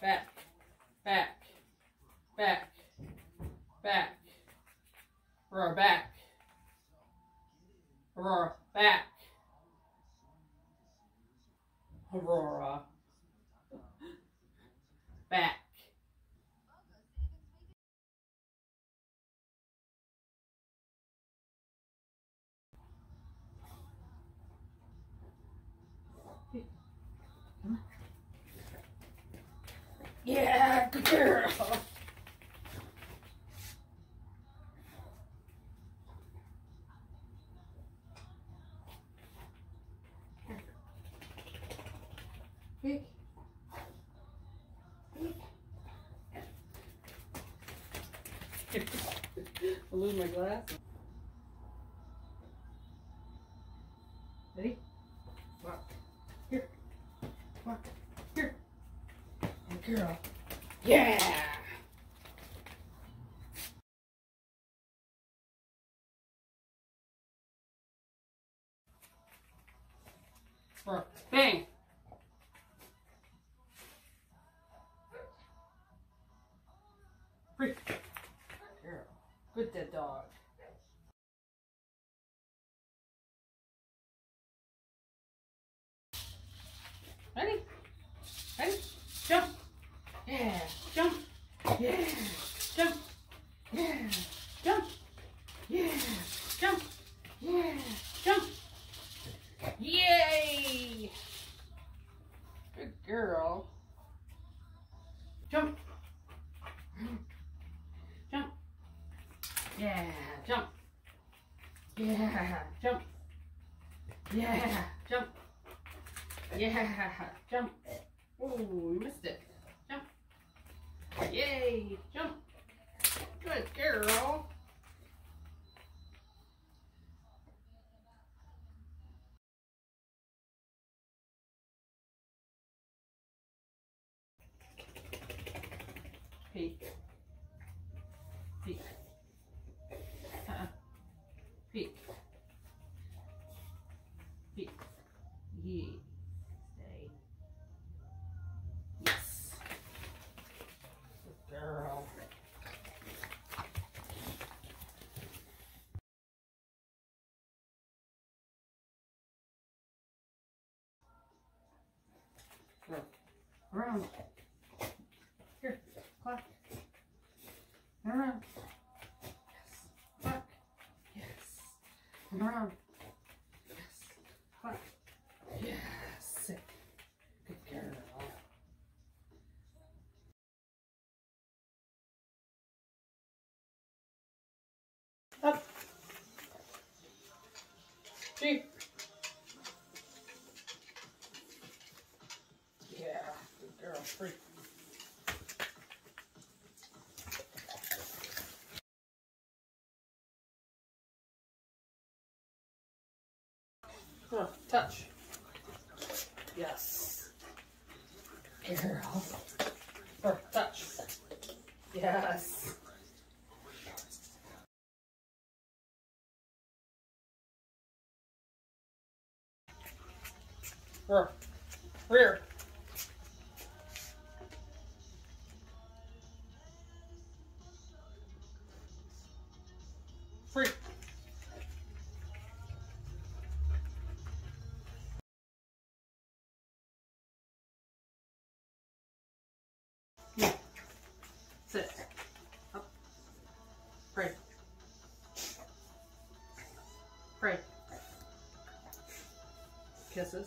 back, back, back, Back. Aurora, back, Aurora, back, Aurora, back. Yeah, good girl. Peek. I lose my glass. Girl. Yeah! Bang! Girl. Good dog. Ready? Ready? Jump! Yeah! Jump! Yeah! Jump! Yeah! Jump! Yeah! Jump! Yeah! Jump! Yay! Good girl. Jump! Jump! Yeah! Jump! Yeah! Jump! Yeah! Jump! Yeah! Jump! Oh, you missed it. Jump. Yay! Jump. Good girl. Peek. Peek. Uh-uh. Peek. Peek. Yeah. Stay. Yes. Good girl. Look. Around. Here. Clap. Around. Yes. Clap. Yes. And around. Yes. Clap. Yes. Good girl. Up. Sheep. Yeah, good girl. Free. Huh, touch. Yes. Girl. Or touch. Yes. Or rear. Sit. Up. Pray. Pray. Kisses.